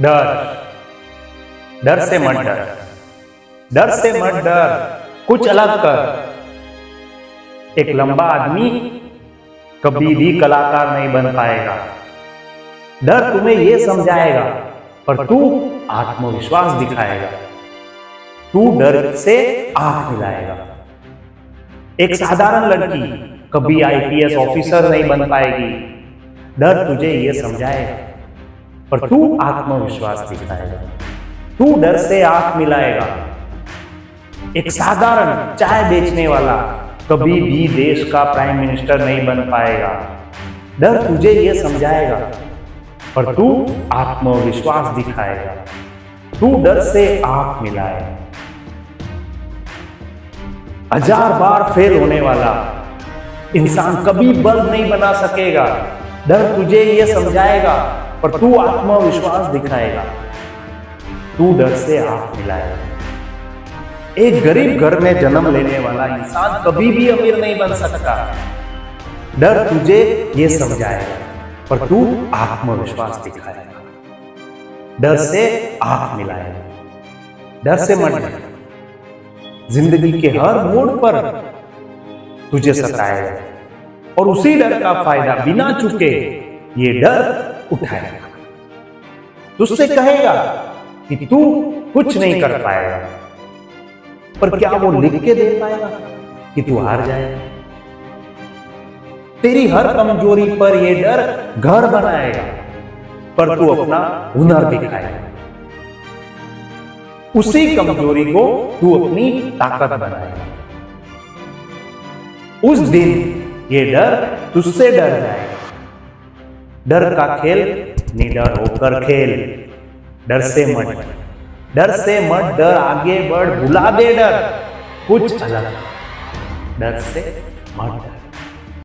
डर। डर से मत डर। डर से मत डर। कुछ अलग कर। एक लंबा आदमी कभी भी कलाकार नहीं बन पाएगा। डर तुम्हें यह समझाएगा, पर तू आत्मविश्वास दिखाएगा। तू डर से आँख मिलाएगा एक साधारण लड़की कभी आईपीएस ऑफिसर नहीं बन पाएगी। डर तुझे यह समझाएगा। पर तू आत्मविश्वास दिखाएगा। तू डर से आँख मिलाएगा। एक साधारण चाय बेचने वाला कभी भी देश का प्राइम मिनिस्टर नहीं बन पाएगा। डर तुझे यह समझाएगा। पर तू आत्मविश्वास दिखाएगा। तू डर से आँख मिलाएगा हज़ार बार फेल होने वाला इंसान कभी बल नहीं बना सकेगा। डर तुझे यह समझाएगा पर तू आत्मविश्वास दिखाएगा। तू डर से आँख मिलाएगा। एक गरीब घर में जन्म लेने वाला इंसान कभी भी अमीर नहीं बन सकता। डर तुझे यह समझाएगा, पर तू आत्मविश्वास दिखाएगा। डर से आँख मिलाएगा। डर से मत डर। ज़िंदगी के हर मोड़ पर तुझे सताएगा, और उसी डर का फ़ायदा बिना चुके ये डर उठाएगा। तुझसे कहेगा कि तू कुछ नहीं कर पाएगा, पर क्या वो लिख के दे पाएगा कि तू हार जाएगा? तेरी हर कमज़ोरी पर ये डर घर बनाएगा, पर तू अपना हुनर दिखाएगा। उसी कमज़ोरी को तू अपनी ताकत बनाएगा। उस दिन ये डर तुझसे डर जाएगा डर का खेल, निडर होकर खेल। डर से मत, डर से मत, डर आगे बढ़, भुला दे डर। कुछ अलग, डर से मत डर।